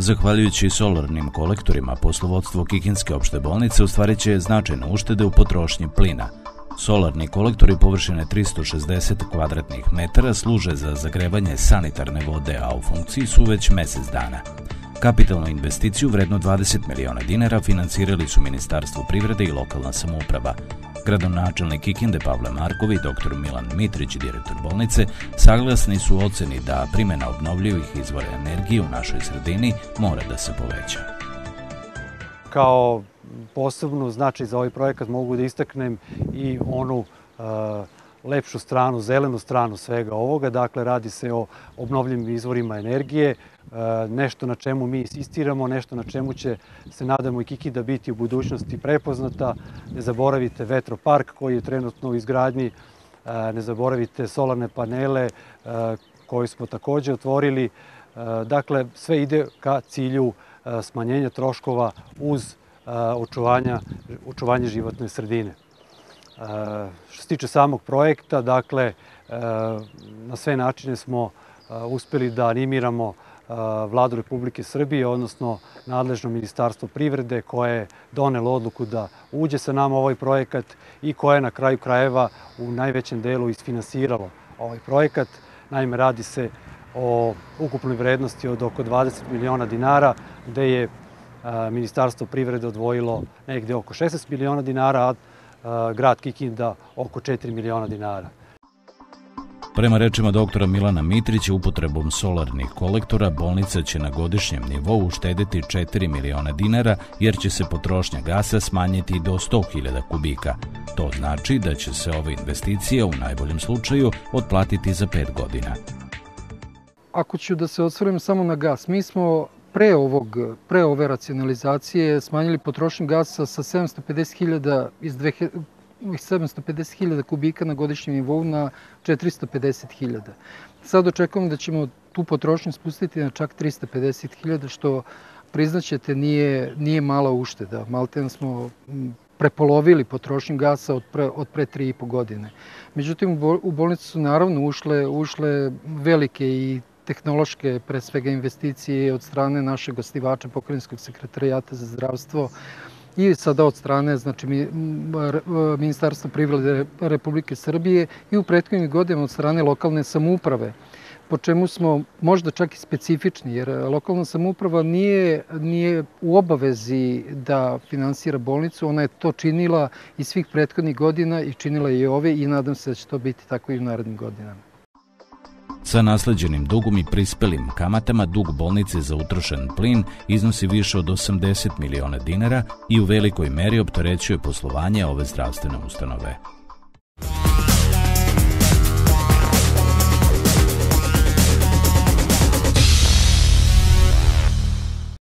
Zahvaljujući solarnim kolektorima, poslovodstvo Kikinske opšte bolnice ostvarit će značajne uštede u potrošnji plina. Solarni kolektori površine 360 kvadratnih metara služe za zagrevanje sanitarne vode, a u funkciji su već mesec dana. Kapitalnu investiciju vredno 20 miliona dinara financirali su Ministarstvo privrede i lokalna samouprava. Gradonačelnik Kikinde Pavle Markovi i dr. Milan Mitrić, direktor bolnice, saglasni su oceni da primjena obnovljivih izvora energije u našoj sredini mora da se poveća. Kao posebno značaj za ovaj projekat mogu da istaknem i onu lepšu stranu, zelenu stranu svega ovoga. Dakle, radi se o obnovljivim izvorima energije, E, nešto na čemu mi insistiramo, nešto na čemu će se nadamo i Kikida biti u budućnosti prepoznata. Ne zaboravite vetropark koji je trenutno u izgradnji, e, ne zaboravite solarne panele e, koje smo takođe otvorili. Dakle, sve ide ka cilju smanjenja troškova uz očuvanja, očuvanje životne sredine. Što se tiče samog projekta, dakle, na sve načine smo uspeli da animiramo vladu Republike Srbije, odnosno nadležno ministarstvo privrede koje je donelo odluku da uđe sa nama ovaj projekat i koje je na kraju krajeva u najvećem delu isfinansiralo ovaj projekat. Naime, radi se o ukupnoj vrednosti od oko 20 miliona dinara, gde je Ministarstvo privrede odvojilo negde oko 16 miliona dinara, a grad Kikinda oko 4 miliona dinara. Prema rečima doktora Milana Mitrića, upotrebom solarnih kolektora bolnica će na godišnjem nivou uštedeti 4 miliona dinara jer će se potrošnja gasa smanjiti do 100.000 kubika. To znači da će se ova investicija u najboljem slučaju otplatiti za 5 godina. Ako ću da se osvrnem samo na gas, mi smo pre, ovog, pre ove racionalizacije smanjili potrošnju gasa sa 750.000 iz 750.000 kubika na godišnjem nivou na 450.000. Sad očekujemo da ćemo tu potrošnju spustiti na čak 350.000, što priznaćete nije, nije mala ušteda. Malten smo prepolovili potrošnju gasa od pre, od pre 3,5 godine. Međutim, u bolnicu su naravno ušle, ušle velike i tehnološke, pre svega investicije od strane našeg ostivača Pokrenjskog sekretarijata za zdravstvo, i sada od strane znači, Ministarstva privrede Republike Srbije i u prethodnih godinama od strane lokalne samouprave po čemu smo možda čak i specifični, jer lokalna samouprava nije, nije u obavezi da finansira bolnicu, ona je to činila i svih prethodnih godina i činila i ove i nadam se da će to biti tako i u narednim godinama. Sa nasleđenim dugom i prispelim kamatama dug bolnice za utrošen plin iznosi više od 80 miliona dinara i u velikoj meri opterećuje poslovanje ove zdravstvene ustanove.